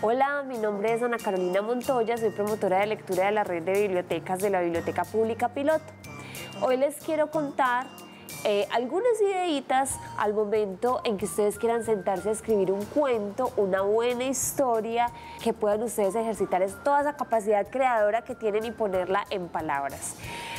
Hola, mi nombre es Ana Carolina Montoya, soy promotora de lectura de la red de bibliotecas de la Biblioteca Pública Piloto. Hoy les quiero contar eh, algunas ideitas al momento en que ustedes quieran sentarse a escribir un cuento, una buena historia, que puedan ustedes ejercitar es toda esa capacidad creadora que tienen y ponerla en palabras.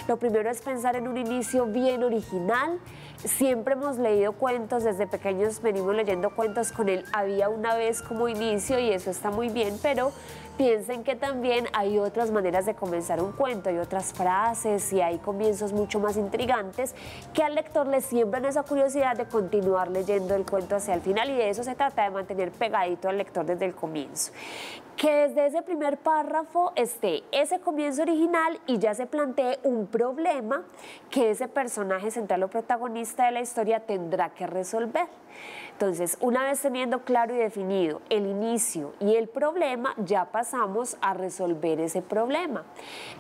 Lo primero es pensar en un inicio bien original. Siempre hemos leído cuentos, desde pequeños venimos leyendo cuentos con el había una vez como inicio y eso está muy bien, pero piensen que también hay otras maneras de comenzar un cuento, hay otras frases y hay comienzos mucho más intrigantes que al lector le siembran esa curiosidad de continuar leyendo el cuento hacia el final y de eso se trata de mantener pegadito al lector desde el comienzo. Que desde ese primer párrafo esté ese comienzo original y ya se plantee un problema que ese personaje central o protagonista de la historia tendrá que resolver. Entonces, una vez teniendo claro y definido el inicio y el problema, ya pasamos a resolver ese problema.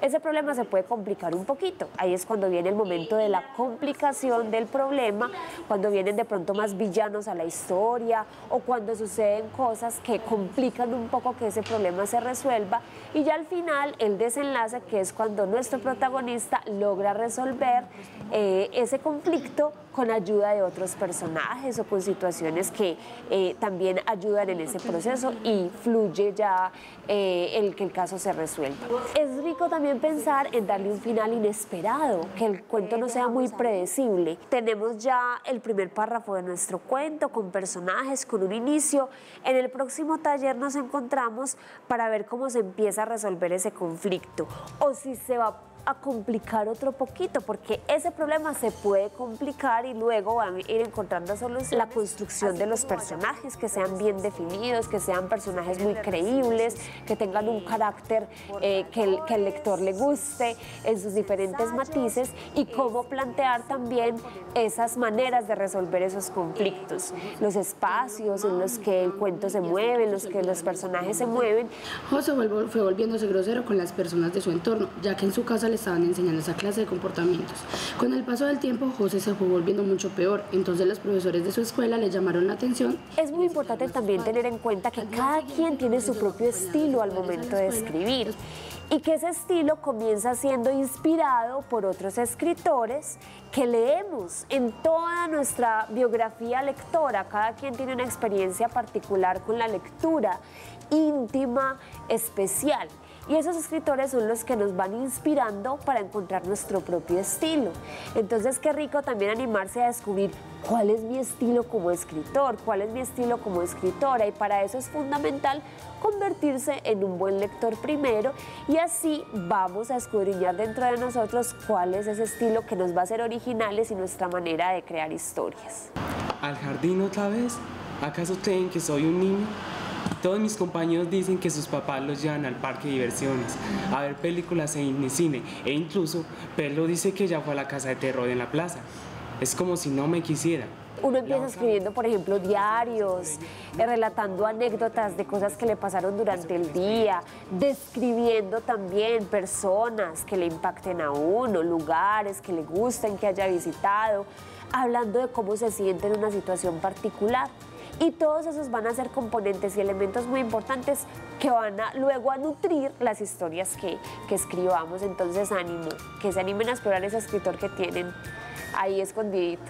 Ese problema se puede complicar un poquito. Ahí es cuando viene el momento de la complicación del problema, cuando vienen de pronto más villanos a la historia o cuando suceden cosas que complican un poco que ese problema se resuelva y ya al final el desenlace que es cuando nuestro protagonista logra resolver eh, ese conflicto con ayuda de otros personajes o con situaciones que eh, también ayudan en ese proceso y fluye ya eh, el que el caso se resuelva. Es rico también pensar en darle un final inesperado, que el cuento no sea muy predecible. Tenemos ya el primer párrafo de nuestro cuento con personajes, con un inicio. En el próximo taller nos encontramos para ver cómo se empieza a resolver ese conflicto o si se va a complicar otro poquito, porque ese problema se puede complicar y luego van a ir encontrando soluciones. La construcción de los personajes, que sean bien definidos, que sean personajes muy creíbles, que tengan un carácter eh, que, el, que el lector le guste en sus diferentes matices y cómo plantear también esas maneras de resolver esos conflictos, los espacios en los que el cuento se mueve, en los que los personajes se mueven. José fue volviéndose grosero con las personas de su entorno, ya que en su casa le estaban enseñando esa clase de comportamientos. Con el paso del tiempo, José se fue volviendo mucho peor, entonces los profesores de su escuela le llamaron la atención. Es muy importante también tener en cuenta que cada quien tiene su propio estilo al momento de escribir y que ese estilo comienza siendo inspirado por otros escritores que leemos en toda nuestra biografía lectora. Cada quien tiene una experiencia particular con la lectura, íntima, especial. Y esos escritores son los que nos van inspirando para encontrar nuestro propio estilo. Entonces, qué rico también animarse a descubrir cuál es mi estilo como escritor, cuál es mi estilo como escritora. Y para eso es fundamental convertirse en un buen lector primero y así vamos a escudriñar dentro de nosotros cuál es ese estilo que nos va a hacer originales y nuestra manera de crear historias. ¿Al jardín otra vez? ¿Acaso creen que soy un niño? Todos mis compañeros dicen que sus papás los llevan al parque de diversiones, a ver películas en el cine, e incluso Perlo dice que ya fue a la casa de terror en la plaza. Es como si no me quisiera. Uno empieza escribiendo, por ejemplo, diarios, eh, relatando anécdotas de cosas que le pasaron durante el día, describiendo también personas que le impacten a uno, lugares que le gusten, que haya visitado, hablando de cómo se siente en una situación particular. Y todos esos van a ser componentes y elementos muy importantes que van a luego a nutrir las historias que, que escribamos. Entonces ánimo, que se animen a explorar ese escritor que tienen ahí escondidito.